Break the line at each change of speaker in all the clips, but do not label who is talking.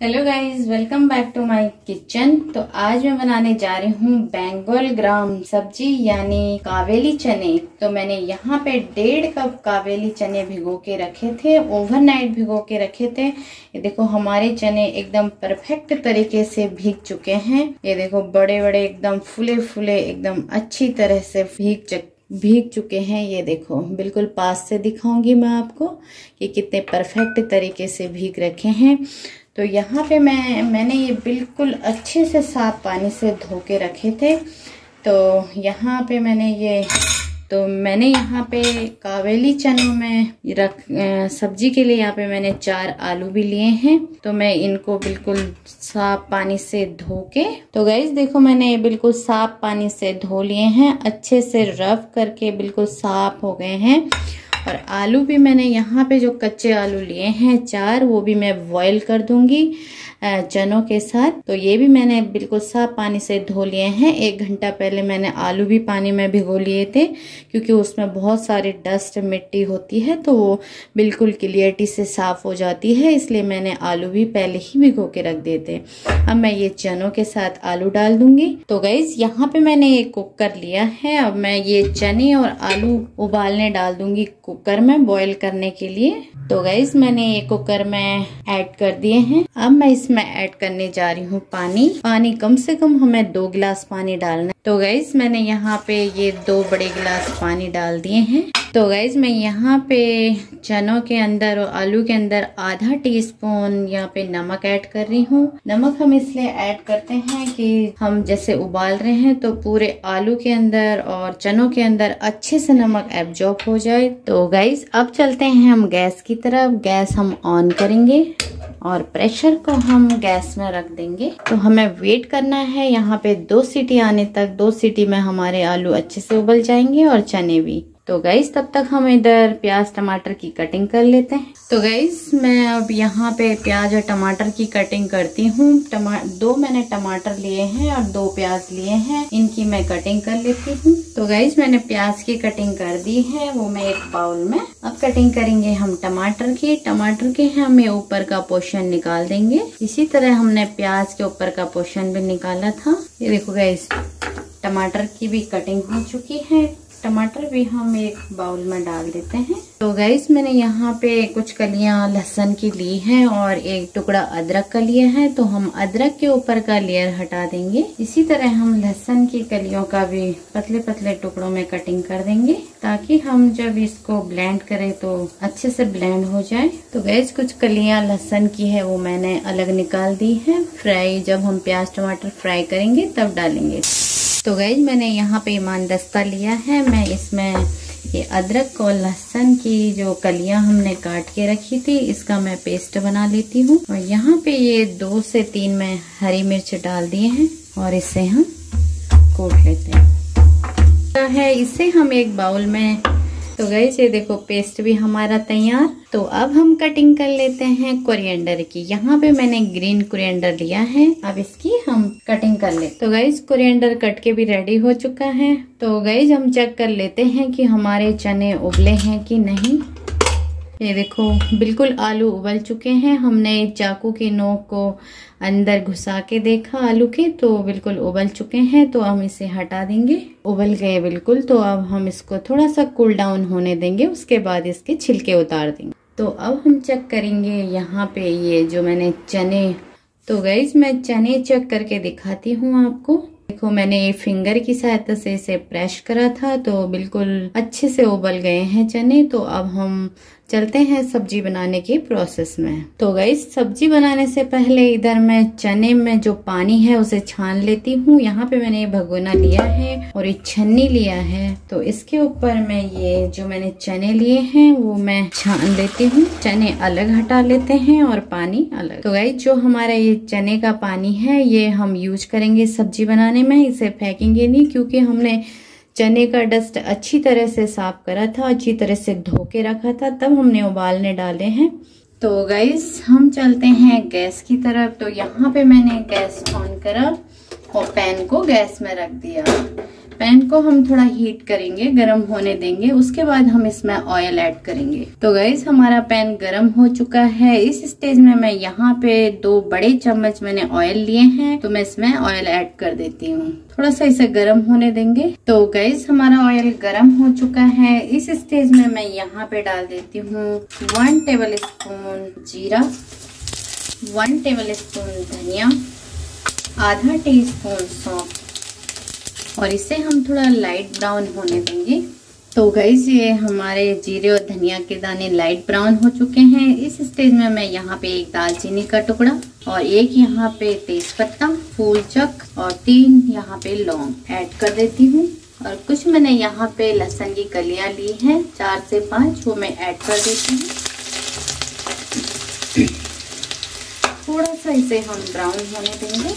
Hello guys welcome back to my kitchen तो आज मैं बनाने जा रही हूँ बेंगोल ग्राम सब्ज़ी, यानी कावेली चने। तो मैंने यहाँ पे डेढ़ कप कावेली चने भिगो के रखे थे ओवरनाइट भिगो के रखे थे। ये देखो, हमारे चने एकदम परफेक्ट तरीके से भीग चुके हैं। ये देखो बड़े बड़े एकदम फुले फुले एकदम अच्छी तरह से भीग भीग चुके हैं। ये देखो, बिल्कुल पास से दिखाऊँगी मैं आपको कि कितने परफेक्ट तरीके से भीग रखे हैं। तो यहाँ पे मैं, मैंने ये बिल्कुल अच्छे से साफ़ पानी से धो के रखे थे। तो यहाँ पे मैंने ये तो मैंने यहाँ पे कावेली चनों में रख सब्ज़ी के लिए यहाँ पे मैंने चार आलू भी लिए हैं। तो मैं इनको बिल्कुल साफ़ पानी से धो के तो गैस देखो मैंने ये बिल्कुल साफ़ पानी से धो लिए हैं। अच्छे से रफ करके बिल्कुल साफ़ हो गए हैं। और आलू भी मैंने यहाँ पे जो कच्चे आलू लिए हैं, चार, वो भी मैं बॉयल कर दूँगी। चनों के साथ। तो ये भी मैंने बिल्कुल साफ़ पानी से धो लिए हैं। एक घंटा पहले मैंने आलू भी पानी में भिगो लिए थे, क्योंकि उसमें बहुत सारी डस्ट मिट्टी होती है तो वो बिल्कुल क्लियरिटी से साफ़ हो जाती है, इसलिए मैंने आलू भी पहले ही भिगो के रख देते अब मैं ये चनों के साथ आलू डाल दूँगी। तो गईज यहाँ पे मैंने ये कुकर लिया है। अब मैं ये चने और आलू उबालने डाल दूँगी कुकर में बॉईल करने के लिए। तो गईज मैंने ये कुकर में ऐड कर दिए हैं। अब मैं इसमें ऐड करने जा रही हूँ पानी। पानी कम से कम हमें दो गिलास पानी डालना तो गईज मैंने यहाँ पे ये दो बड़े गिलास पानी डाल दिए हैं। तो गैज मैं यहाँ पे चनों के अंदर और आलू के अंदर आधा टीस्पून यहाँ पे नमक ऐड कर रही हूँ। नमक हम इसलिए ऐड करते हैं कि हम जैसे उबाल रहे हैं तो पूरे आलू के अंदर और चनों के अंदर अच्छे से नमक एब्जॉर्ब हो जाए। तो गैस अब चलते हैं हम गैस की तरफ़। गैस हम ऑन करेंगे। और प्रेशर को हम गैस में रख देंगे। तो हमें वेट करना है। यहाँ पे दो सीटी आने तक, दो सीटी में हमारे आलू अच्छे से उबल जाएँगे और चने भी। तो गईस तब तक हम इधर प्याज टमाटर की कटिंग कर लेते हैं। तो गईस मैं अब यहाँ पे प्याज और टमाटर की कटिंग करती हूँ। दो मैंने टमाटर लिए हैं और दो प्याज लिए हैं। इनकी मैं कटिंग कर लेती हूँ। तो गईस मैंने प्याज की कटिंग कर दी है, वो मैं एक बाउल में। अब कटिंग करेंगे हम टमाटर की। टमाटर के हम ऊपर का पोर्शन निकाल देंगे। इसी तरह हमने प्याज के ऊपर का पोर्शन भी निकाला था। ये देखो गईस टमाटर की भी कटिंग हो चुकी है। टमाटर भी हम एक बाउल में डाल देते हैं। तो गैस मैंने यहाँ पे कुछ कलियाँ लहसन की ली हैं और एक टुकड़ा अदरक का लिया है। तो हम अदरक के ऊपर का लेयर हटा देंगे। इसी तरह हम लहसन की कलियों का भी पतले पतले टुकड़ों में कटिंग कर देंगे, ताकि हम जब इसको ब्लेंड करें तो अच्छे से ब्लेंड हो जाए। तो गैस कुछ कलियाँ लहसन की है, वो मैंने अलग निकाल दी है। फ्राई जब हम प्याज टमाटर फ्राई करेंगे, तब डालेंगे। तो गई मैंने यहाँ पे ईमानदस्ता लिया है। मैं इसमें ये अदरक और लहसन की जो कलियाँ हमने काट के रखी थी, इसका मैं पेस्ट बना लेती हूँ। और यहाँ पे ये दो से तीन मैं हरी मिर्च डाल दिए हैं और इसे हम कोट लेते हैं। है, इसे हम एक बाउल में तो गई ये देखो पेस्ट भी हमारा तैयार। तो अब हम कटिंग कर लेते हैं कोरिएंडर की। यहाँ पे मैंने ग्रीन कोरिएंडर लिया है। अब इसकी हम कटिंग कर ले तो गई कोरिएंडर कट के भी रेडी हो चुका है। तो गई हम चेक कर लेते हैं कि हमारे चने उबले हैं कि नहीं। ये देखो, बिल्कुल आलू उबल चुके हैं। हमने चाकू की नोक को अंदर घुसा के देखा आलू के तो बिल्कुल उबल चुके हैं। तो हम इसे हटा देंगे। उबल गए बिल्कुल तो अब हम इसको थोड़ा सा कूल डाउन होने देंगे। उसके बाद इसके छिलके उतार देंगे। तो अब हम चेक करेंगे यहाँ पे ये जो मैंने चने तो गई मैं चने चेक करके दिखाती हूँ आपको। देखो, मैंने ये फिंगर की सहायता से इसे प्रेस करा था तो बिल्कुल अच्छे से उबल गए हैं चने। तो अब हम चलते हैं सब्ज़ी बनाने की प्रोसेस में। तो गई सब्ज़ी बनाने से पहले इधर मैं चने में जो पानी है उसे छान लेती हूँ। यहाँ पे मैंने ये भगोना लिया है और ये छन्नी लिया है। तो इसके ऊपर मैं ये जो मैंने चने लिए हैं, वो मैं छान लेती हूँ। चने अलग हटा लेते हैं और पानी अलग। तो गई जो हमारा ये चने का पानी है, ये हम यूज़ करेंगे सब्ज़ी बनाने में। इसे फेंकेंगे नहीं क्योंकि हमने चने का डस्ट अच्छी तरह से साफ़ करा था, अच्छी तरह से धो के रखा था, तब हमने उबालने डाले हैं। तो गैस हम चलते हैं गैस की तरफ़। तो यहाँ पे मैंने गैस ऑन करा। और पैन को गैस में रख दिया। पैन को हम थोड़ा हीट करेंगे, गरम होने देंगे, उसके बाद हम इसमें ऑयल ऐड करेंगे। तो गैस हमारा पैन गरम हो चुका है। इस स्टेज में मैं यहाँ पे दो बड़े चम्मच मैंने ऑयल लिए हैं तो मैं इसमें ऑयल ऐड कर देती हूँ। थोड़ा सा इसे गर्म होने देंगे। तो गैस हमारा ऑयल गर्म हो चुका है। इस स्टेज में मैं यहाँ पे डाल देती हूँ वन टेबल स्पून जीरा वन टेबल स्पून धनिया आधा टी स्पून सौंफ और इसे हम थोड़ा लाइट ब्राउन होने देंगे। तो गैस ये हमारे जीरे और धनिया के दाने लाइट ब्राउन हो चुके हैं। इस स्टेज में मैं यहाँ पे एक दालचीनी का टुकड़ा और एक यहाँ पे तेज पत्ता फूल चक और तीन यहाँ पे लौंग ऐड कर देती हूँ। और कुछ मैंने यहाँ पे लहसन की कलियाँ ली हैं, चार से पाँच, वो मैं ऐड कर देती हूँ। थोड़ा सा इसे हम ब्राउन होने देंगे।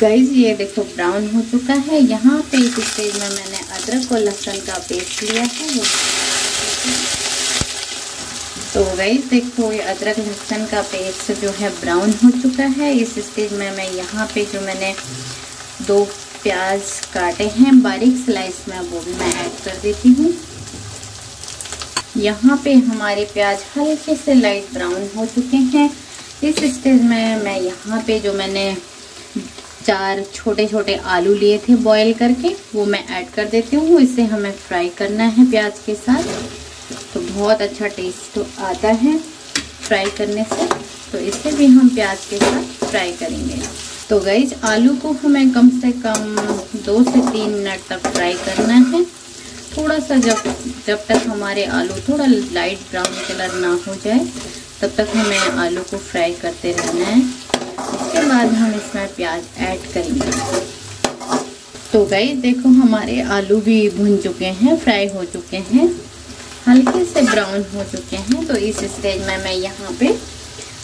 गाइज़ ये देखो ब्राउन हो चुका है। यहाँ पे इस स्टेज में मैंने अदरक और लहसुन का पेस्ट लिया है। वो तो गाइज़ देखो, ये अदरक लहसुन का पेस्ट जो है ब्राउन हो चुका है। इस स्टेज में मैं यहाँ पे जो मैंने दो प्याज काटे हैं, बारीक स्लाइस में, वो भी मैं ऐड कर देती हूँ। यहाँ पे हमारे प्याज हल्के से लाइट ब्राउन हो चुके हैं। इस स्टेज में मैं यहाँ पे जो मैंने चार छोटे छोटे आलू लिए थे बॉईल करके, वो मैं ऐड कर देती हूँ। इसे हमें फ्राई करना है प्याज के साथ। तो बहुत अच्छा टेस्ट तो आता है फ्राई करने से। तो इसे भी हम प्याज के साथ फ्राई करेंगे। तो गईज आलू को हमें कम से कम दो से तीन मिनट तक फ्राई करना है। थोड़ा सा जब जब तक हमारे आलू थोड़ा लाइट ब्राउन कलर ना हो जाए, तब तक हमें आलू को फ्राई करते रहना है। उसके बाद हम इसमें प्याज ऐड करेंगे। तो गई, देखो हमारे आलू भी भुन चुके हैं, फ्राई हो चुके हैं, हल्के से ब्राउन हो चुके हैं। तो इस स्टेज में मैं यहाँ पे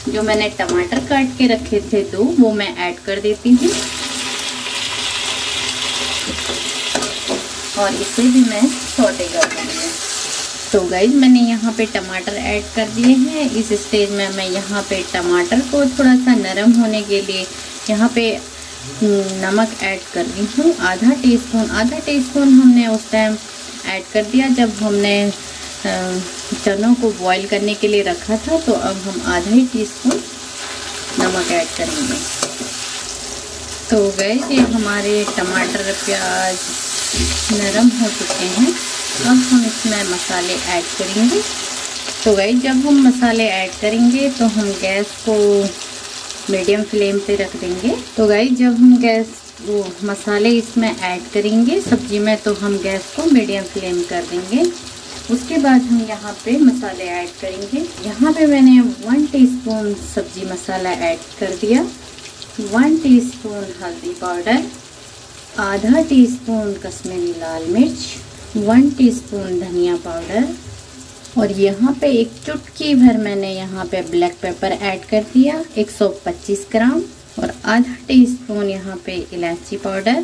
जो मैंने टमाटर काट के रखे थे दो, वो मैं ऐड कर देती हूँ। और इसे भी मैं छोटे कर दूँगी तो गाइज़ मैंने यहाँ पे टमाटर ऐड कर दिए हैं। इस स्टेज में मैं यहाँ पे टमाटर को थोड़ा सा नरम होने के लिए यहाँ पे हम्म, नमक ऐड कर रही हूँ। आधा टीस्पून आधा टीस्पून हमने उस टाइम ऐड कर दिया जब हमने चनों को बॉईल करने के लिए रखा था तो अब हम आधा ही टीस्पून नमक ऐड करेंगे। तो गए ये हमारे टमाटर प्याज नरम हो चुके हैं। अब हम इसमें मसाले ऐड करेंगे। तो गई जब हम मसाले ऐड करेंगे तो हम गैस को मीडियम फ्लेम पे रख देंगे। तो गई जब हम गैस वो मसाले इसमें ऐड करेंगे, सब्ज़ी में तो हम गैस को मीडियम फ्लेम कर देंगे। उसके बाद हम यहाँ पे मसाले ऐड करेंगे। यहाँ पे मैंने वन टीस्पून सब्ज़ी मसाला ऐड कर दिया। वन टीस्पून हल्दी पाउडर, आधा टीस्पून कश्मीरी लाल मिर्च वन टीस्पून धनिया पाउडर और यहाँ पे एक चुटकी भर मैंने यहाँ पे ब्लैक पेपर ऐड कर दिया 125 ग्राम और आधा टीस्पून यहाँ पे इलायची पाउडर।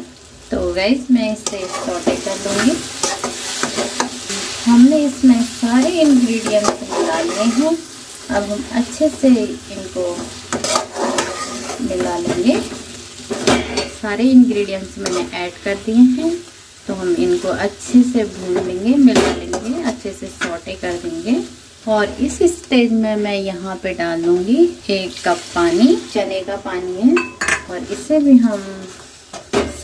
तो गैस मैं इसे सोटे कर लूँगी। हमने इसमें सारे इंग्रेडिएंट्स मिला लिए हैं। अब हम अच्छे से इनको मिला लेंगे। सारे इंग्रेडिएंट्स मैंने ऐड कर दिए हैं। तो हम इनको अच्छे से भून लेंगे, मिला लेंगे, अच्छे से सोटे कर देंगे। और इस स्टेज में मैं यहाँ पे डाल दूँगी एक कप पानी, चने का पानी है, और इसे भी हम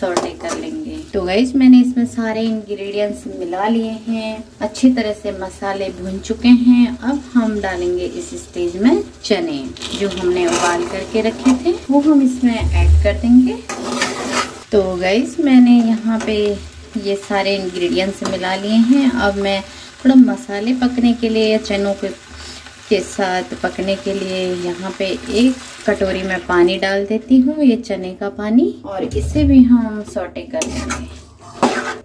सोटे कर लेंगे। तो गईज मैंने इसमें सारे इंग्रेडिएंट्स मिला लिए हैं, अच्छी तरह से मसाले भुन चुके हैं। अब हम डालेंगे इस स्टेज में चने, जो हमने उबाल करके रखे थे, वो हम इसमें ऐड कर देंगे। तो गईज मैंने यहाँ पे ये सारे इंग्रेडिएंट्स मिला लिए हैं। अब मैं थोड़ा मसाले पकने के लिए या चनों के के साथ पकने के लिए यहाँ पे एक कटोरी में पानी डाल देती हूँ, ये चने का पानी, और इसे भी हम सोटे कर देंगे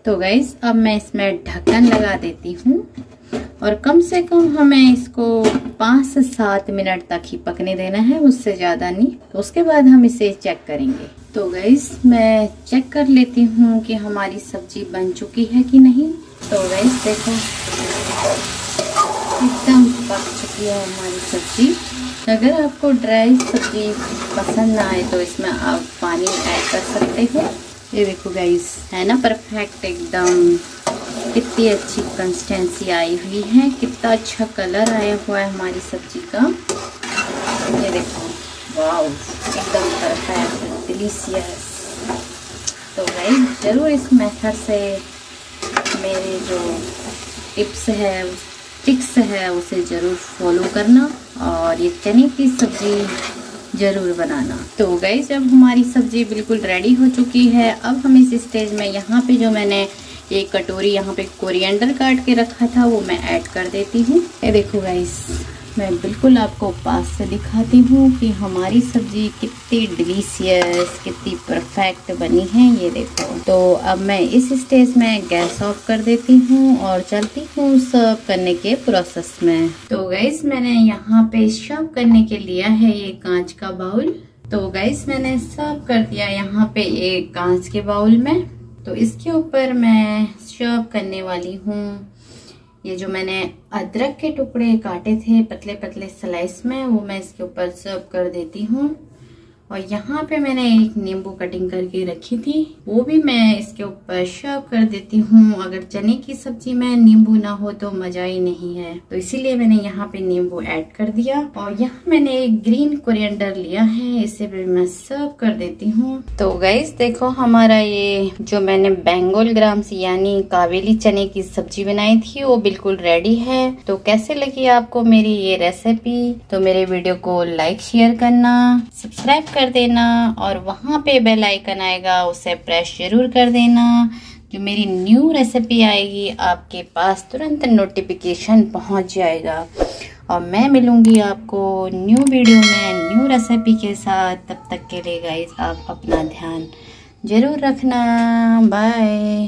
तो गैस अब मैं इसमें ढक्कन लगा देती हूँ, और कम से कम हमें इसको पाँच से सात मिनट तक ही पकने देना है, उससे ज़्यादा नहीं। तो उसके बाद हम इसे चेक करेंगे। तो गैस मैं चेक कर लेती हूँ कि हमारी सब्ज़ी बन चुकी है कि नहीं। तो गैस देखो। एकदम पक चुकी है हमारी सब्ज़ी। अगर आपको ड्राई सब्ज़ी पसंद ना आए तो इसमें आप पानी ऐड कर सकते हो। ये देखो गैस है ना? परफेक्ट एकदम। कितनी अच्छी कंसिस्टेंसी आई हुई है। कितना अच्छा कलर आया हुआ है हमारी सब्ज़ी का। ये देखो। वाओ एकदम परफेक्ट डिलीशियस तो भाई ज़रूर इस मेथड से मेरे जो टिप्स है टिक्स है उसे ज़रूर फॉलो करना और ये चने की सब्ज़ी ज़रूर बनाना। तो गई जब हमारी सब्ज़ी बिल्कुल रेडी हो चुकी है। अब हम इस स्टेज में यहाँ पे जो मैंने एक कटोरी यहाँ पे कोरिएंडर काट के रखा था, वो मैं ऐड कर देती हूँ। ये देखो गाइस मैं बिल्कुल आपको पास से दिखाती हूँ कि हमारी सब्ज़ी कितनी डिलीशियस कितनी परफेक्ट बनी है, ये देखो। तो अब मैं इस स्टेज में गैस ऑफ़ कर देती हूँ और चलती हूँ सर्व करने के प्रोसेस में। तो गैस मैंने यहाँ पे सर्व करने के लिया है ये कांच का बाउल तो गैस मैंने सर्व कर दिया यहाँ पे एक कांच के बाउल में। तो इसके ऊपर मैं सर्व करने वाली हूँ। ये जो मैंने अदरक के टुकड़े काटे थे पतले पतले स्लाइस में, वो मैं इसके ऊपर सर्व कर देती हूँ। और यहाँ पे मैंने एक नींबू कटिंग करके रखी थी, वो भी मैं इसके ऊपर सर्व कर देती हूँ। अगर चने की सब्ज़ी में नींबू ना हो तो मज़ा ही नहीं है। तो इसीलिए मैंने यहाँ पे नींबू ऐड कर दिया। और यहाँ मैंने एक ग्रीन कोरिएंडर लिया है, इसे भी मैं सर्व कर देती हूँ। तो गैस देखो हमारा ये जो मैंने बेंगोल ग्राम यानी कावेली चने की सब्ज़ी बनाई थी, वो बिल्कुल रेडी है। तो कैसे लगी आपको मेरी ये रेसिपी तो मेरे वीडियो को लाइक शेयर करना। सब्सक्राइब कर कर देना और वहाँ पे बेल आइकन आएगा, उसे प्रेस ज़रूर कर देना। जो मेरी न्यू रेसिपी आएगी, आपके पास तुरंत नोटिफिकेशन पहुँच जाएगा। और मैं मिलूँगी आपको न्यू वीडियो में न्यू रेसिपी के साथ। तब तक के लिए गाइस आप अपना ध्यान ज़रूर रखना। बाय